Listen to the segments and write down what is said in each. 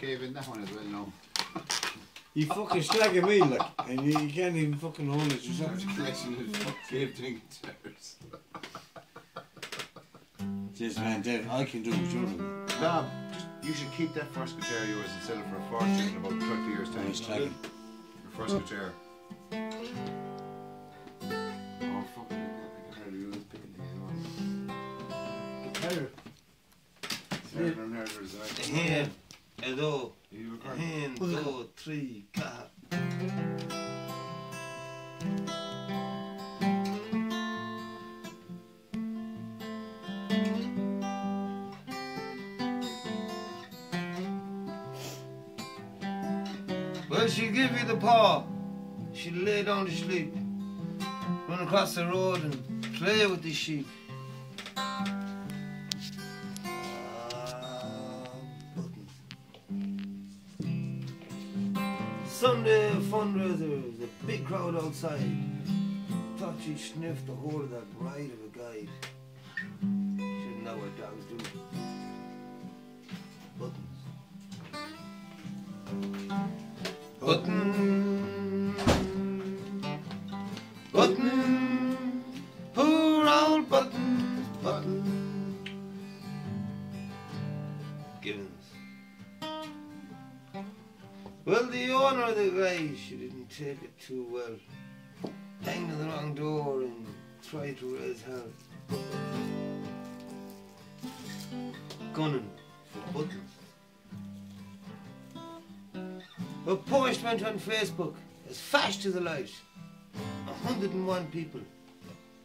cave in that one as well now. You fucking slagging me, meal, like, and you, you can't even fucking hold it yourself. Collection of fuck cave drinking chairs. This man, Dave, I can do what you're doing. Bob, just, you should keep that first guitar of yours and sell it for a fortune in about 30 years' time. Nice slagging. Your first guitar. Oh, fuck. I can hardly use picking things on. Guitar. Sarah Bernharder's like, Hen, a do, You a record? hen, do, three, cat. Well, she'll give you the paw. She'll lay down to sleep. Run across the road and play with the sheep. Sunday fundraiser, the big crowd outside. Thought she'd sniff the whole of that bride of a guide. Shouldn't know what dogs do. Buttons. Button. Button. Poor old button. Button. Gibbons. Well, the owner of the guy, she didn't take it too well. Hanged on the wrong door and tried to raise hell. Gunning for buttons. A post went on Facebook as fast as a light. 101 people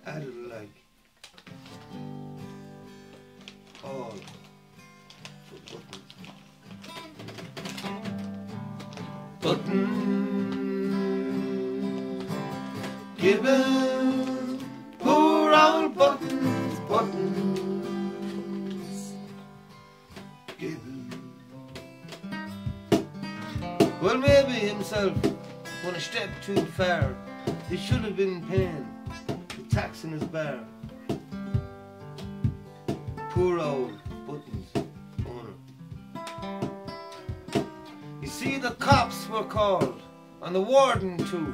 added a like. Button. Given poor old buttons, buttons. Given. Well, maybe himself went a step too far. He should have been paying the tax in his bar. Poor old the cops were called, and the warden too.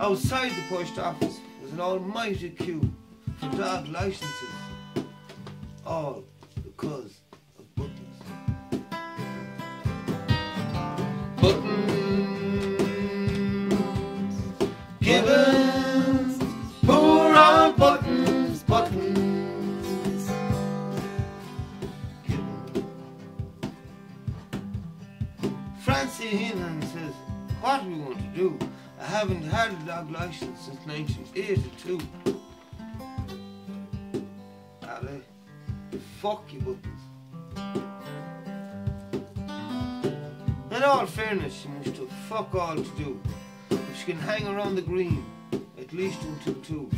Outside the post office was an almighty queue for dog licenses. All because Francie Heenan says, What we going to do? I haven't had a dog license since 1982. Ali, fuck you, Buttons. In all fairness, she must have fuck all to do. If she can hang around the green, at least until two.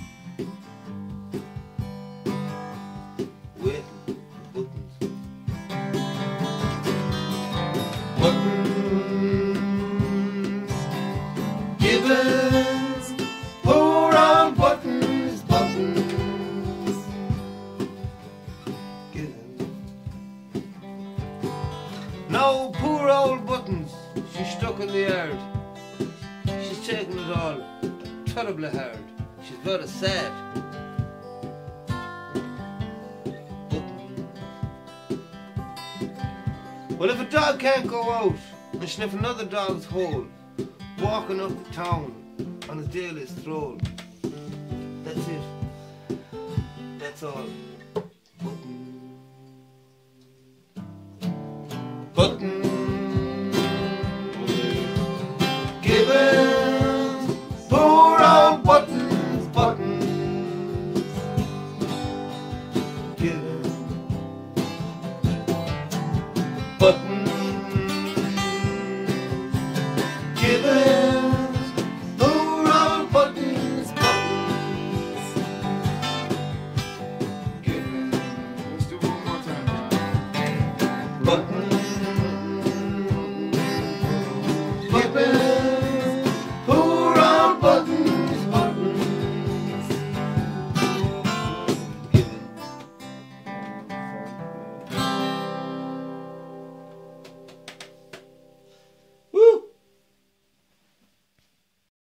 Buttons. Gibbons. Poor old buttons, buttons. Gibbons. No, poor old Buttons. She's stuck in the yard. She's taking it all terribly hard. She's very sad. Well, if a dog can't go out and sniff another dog's hole, walking up the town on his daily stroll, that's it. That's all. Button. Gibbons. Button.